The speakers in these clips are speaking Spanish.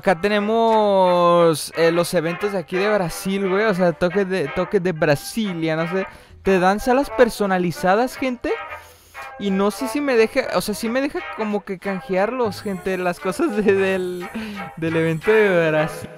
Acá tenemos eh, los eventos de aquí de Brasil, güey. O sea, toques de, toques de Brasilia, no sé. Te dan salas personalizadas, gente. Y no sé si me deja, o sea, si me deja como que canjearlos, gente, las cosas del, del evento de Brasil.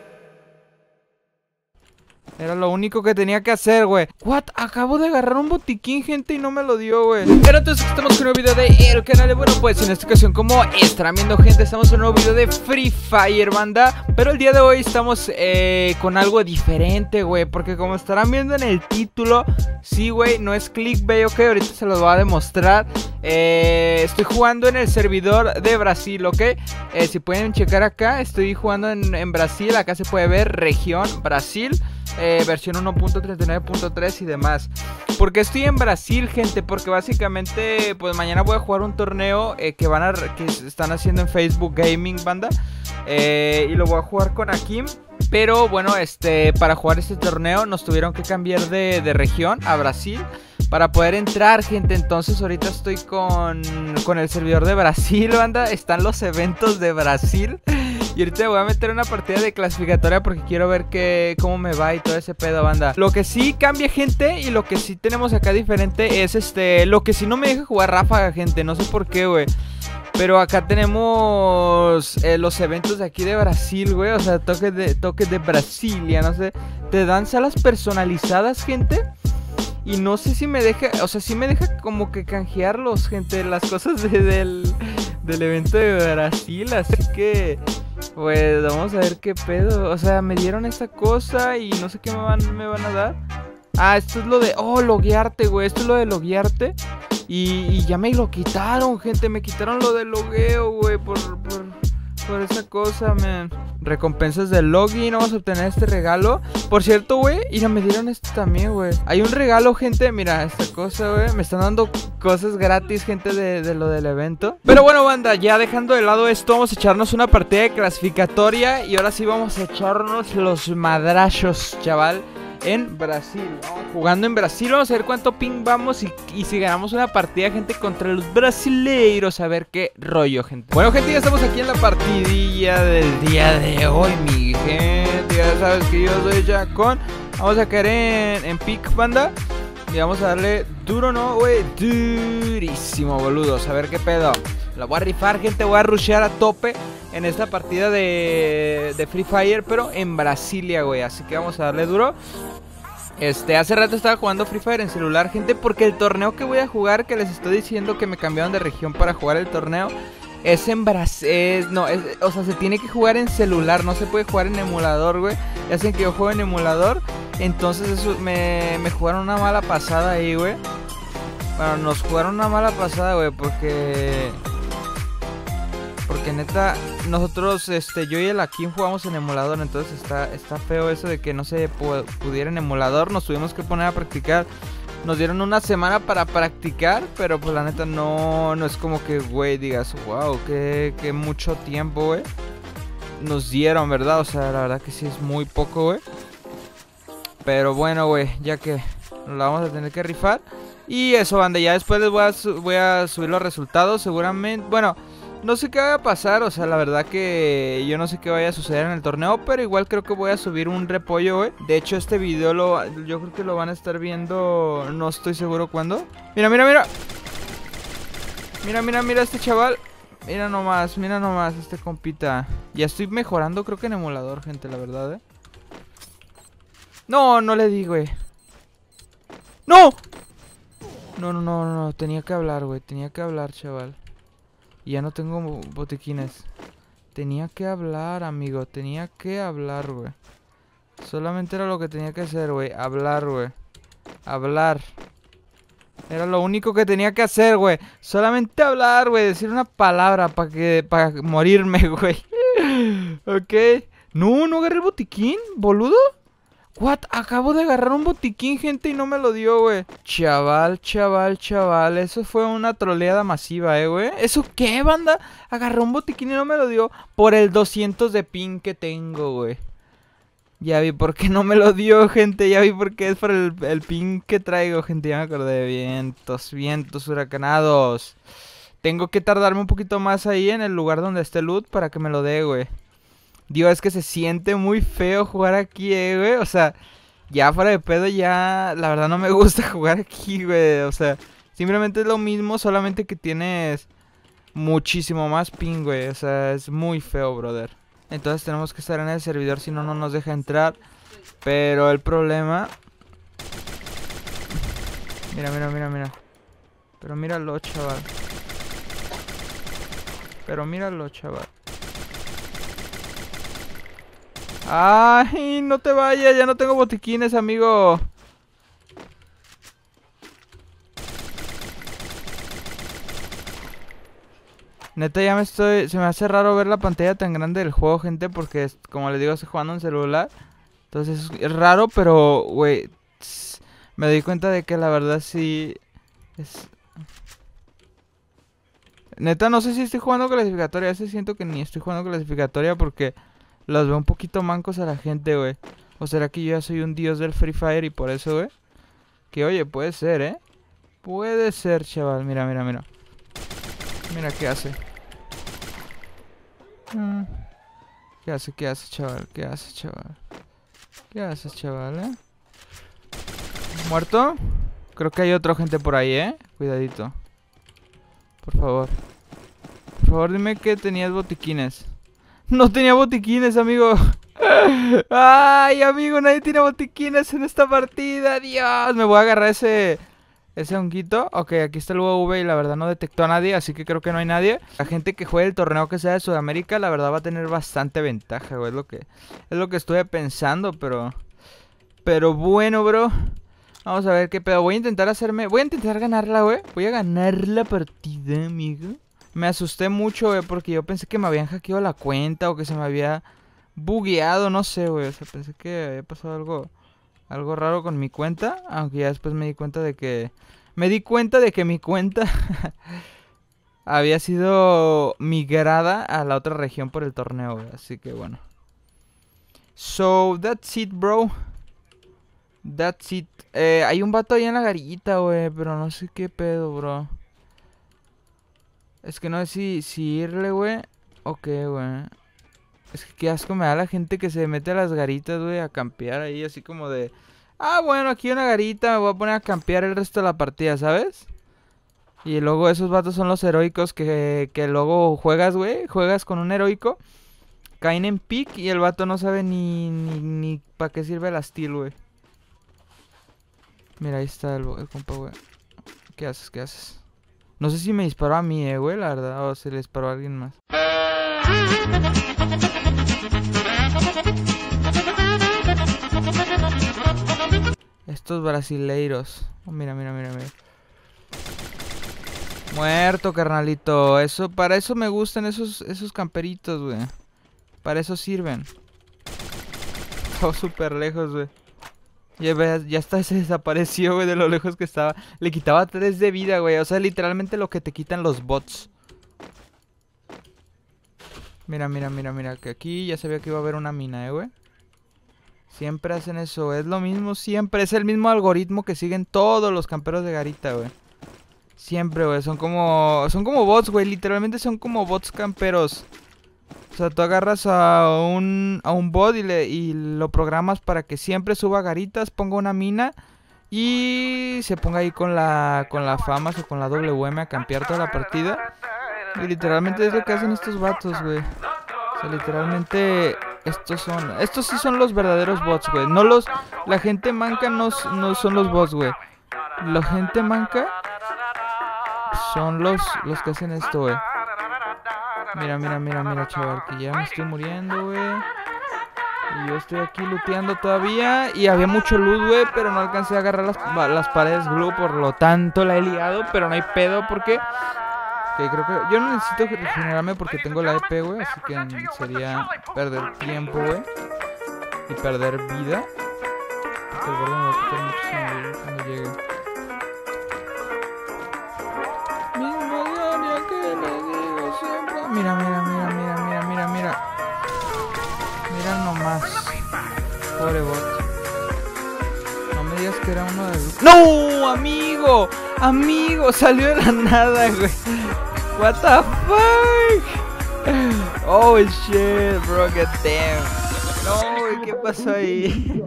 Era lo único que tenía que hacer, güey. What? Acabo de agarrar un botiquín, gente, y no me lo dio, güey. Pero entonces estamos con un nuevo video de el canal. Bueno, pues en esta ocasión, como estarán viendo, gente, estamos en un nuevo video de Free Fire, banda. Pero el día de hoy estamos eh, con algo diferente, güey. Porque como estarán viendo en el título, sí, güey, no es clickbait, ok. Ahorita se los voy a demostrar. Eh, estoy jugando en el servidor de Brasil, ok. Eh, si pueden checar acá, estoy jugando en Brasil. Acá se puede ver región Brasil. Eh, versión 1.39.3 y demás. Porque estoy en Brasil, gente, porque básicamente, pues mañana voy a jugar un torneo eh, que van a que están haciendo en Facebook Gaming Banda eh, y lo voy a jugar con Akim. Pero bueno, este, para jugar este torneo nos tuvieron que cambiar de, de región a Brasil para poder entrar, gente. Entonces ahorita estoy con, con el servidor de Brasil, banda. Están los eventos de Brasil. Y ahorita voy a meter una partida de clasificatoria porque quiero ver que, cómo me va y todo ese pedo, banda. Lo que sí cambia, gente, y lo que sí tenemos acá diferente es este... Lo que sí no me deja jugar ráfaga, gente. No sé por qué, güey. Pero acá tenemos eh, los eventos de aquí de Brasil, güey. O sea, toques de, toques de Brasilia, no sé. Te dan salas personalizadas, gente. Y no sé si me deja, o sea, sí me deja como que canjearlos, gente, las cosas del, del evento de Brasil. Así que pues vamos a ver qué pedo. O sea, me dieron esta cosa y no sé qué me van, me van a dar. Ah, esto es lo de... Oh, loguearte, güey. Esto es lo de loguearte. Y, ya me lo quitaron, gente. Me quitaron lo de logueo, güey. Por, por esa cosa, man. Recompensas del login. Vamos a obtener este regalo. Por cierto, güey. Y me dieron esto también, güey. Hay un regalo, gente. Mira, esta cosa, güey. Me están dando cosas gratis, gente, de, de, lo del evento. Pero bueno, banda, ya dejando de lado esto, vamos a echarnos una partida de clasificatoria. Y ahora sí vamos a echarnos los madrachos, chaval en Brasil. Jugando en Brasil, vamos a ver cuánto ping vamos y, si ganamos una partida, gente, contra los brasileiros. A ver qué rollo, gente. Bueno, gente, ya estamos aquí en la partidilla del día de hoy, mi gente. Ya sabes que yo soy Jacon. Vamos a caer en, en pick, banda. Y vamos a darle duro, ¿no, güey? Durísimo, boludos. A ver qué pedo. La voy a rifar, gente. Voy a rushear a tope en esta partida de, Free Fire, pero en Brasilia, güey. Así que vamos a darle duro. Este, hace rato estaba jugando Free Fire en celular, gente, porque el torneo que voy a jugar, que les estoy diciendo que me cambiaron de región para jugar el torneo, es en Brasil. No, o sea, se tiene que jugar en celular, no se puede jugar en emulador, güey. Ya saben que yo juego en emulador. Entonces eso me, me jugaron una mala pasada ahí, güey. Bueno, nos jugaron una mala pasada, güey, porque porque neta, nosotros, este, yo y el Akin jugamos en emulador, entonces está, está feo eso de que no se pudiera en emulador, nos tuvimos que poner a practicar. Nos dieron una semana para practicar, pero pues la neta no, no es como que, güey, digas, wow, que, que mucho tiempo, güey. Nos dieron, ¿verdad? O sea, la verdad que sí es muy poco, güey. Pero bueno, güey, ya que lo vamos a tener que rifar. Y eso, banda, ya después les voy a, voy a subir los resultados, seguramente. Bueno, no sé qué va a pasar, o sea, la verdad que yo no sé qué vaya a suceder en el torneo, pero igual creo que voy a subir un repollo, güey. De hecho, este video lo, yo creo que lo van a estar viendo, no estoy seguro cuándo. Mira, mira, mira. Mira, mira, mira este chaval. Mira nomás, mira nomás este compita. Ya estoy mejorando, creo que en emulador, gente, la verdad, ¿eh? No, no le di, güey. ¡No! No, no, no, no, tenía que hablar, güey, tenía que hablar, chaval. Y ya no tengo botiquines. Tenía que hablar, amigo. Tenía que hablar, güey. Solamente era lo que tenía que hacer, güey. Hablar, güey. Hablar. Era lo único que tenía que hacer, güey. Solamente hablar, güey. Decir una palabra para que... Para morirme, güey. ok. No, no agarré el botiquín, boludo. What? Acabo de agarrar un botiquín, gente, y no me lo dio, güey. Chaval, chaval, chaval. Eso fue una troleada masiva, eh, güey. ¿Eso qué, banda? Agarré un botiquín y no me lo dio por el 200 de ping que tengo, güey. Ya vi por qué no me lo dio, gente. Ya vi por qué es por el, el ping que traigo, gente. Ya me acordé. Vientos, vientos huracanados. Tengo que tardarme un poquito más ahí en el lugar donde esté loot para que me lo dé, güey. Digo, es que se siente muy feo jugar aquí, eh, güey. O sea, ya fuera de pedo, ya la verdad no me gusta jugar aquí, güey. O sea, simplemente es lo mismo, solamente que tienes muchísimo más ping, güey. O sea, es muy feo, brother. Entonces tenemos que estar en el servidor, si no, no nos deja entrar. Pero el problema... Mira, mira, mira, mira. Pero míralo, chaval. Pero míralo, chaval. Ay, no te vayas, ya no tengo botiquines, amigo. Neta, ya me estoy... Se me hace raro ver la pantalla tan grande del juego, gente, porque, como les digo, estoy jugando en celular. Entonces es raro, pero, güey, me doy cuenta de que la verdad sí... Es... Neta, no sé si estoy jugando clasificatoria. A veces siento que ni estoy jugando clasificatoria porque los veo un poquito mancos a la gente, güey. ¿O será que yo ya soy un dios del Free Fire y por eso, güey? Que oye, puede ser, ¿eh? Puede ser, chaval. Mira, mira, mira. Mira qué hace. Mm. ¿Qué hace, qué hace, chaval? ¿Qué hace, chaval? ¿Qué haces, chaval, eh? ¿Muerto? Creo que hay otra gente por ahí, ¿eh? Cuidadito. Por favor. Por favor, dime que tenías botiquines. No tenía botiquines, amigo. Ay, amigo, nadie tiene botiquines en esta partida. Dios, me voy a agarrar ese ese honguito. Ok, aquí está el UAV y la verdad no detectó a nadie, así que creo que no hay nadie. La gente que juegue el torneo que sea de Sudamérica, la verdad va a tener bastante ventaja, güey. Es lo que, es lo que estuve pensando, pero... Pero bueno, bro. Vamos a ver qué pedo. Voy a intentar hacerme... Voy a intentar ganarla, güey. Voy a ganar la partida, amigo. Me asusté mucho, güey, porque yo pensé que me habían hackeado la cuenta o que se me había bugueado, no sé, güey. O sea, pensé que había pasado algo algo raro con mi cuenta, aunque ya después me di cuenta de que me di cuenta de que mi cuenta había sido migrada a la otra región por el torneo, güey. así que bueno. So, that's it, bro. That's it. Eh, hay un vato ahí en la garita, güey, pero no sé qué pedo, bro. Es que no sé si, si irle, güey, o qué, güey. Es que qué asco me da la gente que se mete a las garitas, güey, a campear ahí, así como de... Ah, bueno, aquí una garita, me voy a poner a campear el resto de la partida, ¿sabes? Y luego esos vatos son los heroicos que, que luego juegas, güey. Juegas con un heroico. Caen en pick y el vato no sabe ni, ni, ni para qué sirve la steel, güey. Mira, ahí está el, el compa, güey. ¿Qué haces? ¿Qué haces? No sé si me disparó a mí, eh, güey, la verdad. O se le disparó a alguien más. Estos brasileiros. Oh, mira, mira, mira, mira. Muerto, carnalito. Eso, para eso me gustan esos, esos camperitos, güey. Para eso sirven. Oh, súper lejos, güey. Ya, ya está, se desapareció, güey, de lo lejos que estaba. Le quitaba 3 de vida, güey. O sea, literalmente lo que te quitan los bots. Mira, mira, mira, mira. Que aquí ya sabía que iba a haber una mina, eh, güey. Siempre hacen eso. Es lo mismo siempre. Es el mismo algoritmo que siguen todos los camperos de garita, güey. Siempre, güey. Son como... Son como bots, güey. Literalmente son como bots camperos. O sea, tú agarras a un, a un bot y, le, y lo programas para que siempre suba garitas, ponga una mina y se ponga ahí con la, con la famas o con la WM a campear toda la partida. Y literalmente es lo que hacen estos vatos, güey. O sea, literalmente estos son... Estos sí son los verdaderos bots, güey. No los... La gente manca no, no son los bots, güey. La gente manca son los, los que hacen esto, güey. Mira, mira, mira, mira, chaval. Que ya me estoy muriendo, güey. Y yo estoy aquí looteando todavía. Y había mucho loot, güey. Pero no alcancé a agarrar las, las paredes glue. Por lo tanto la he liado. Pero no hay pedo porque que creo que yo no necesito regenerarme porque tengo la EP, güey, así que sería perder tiempo, güey. Y perder vida. Porque el gordo me va a quitar cuando llegue. Mira, mira, mira, mira, mira, mira, mira. Mira nomás. Pobre bot. No me digas que era uno de... ¡No, amigo! Amigo, salió de la nada, güey. What the fuck? Oh shit, bro, get damn. No, ¿qué pasó ahí?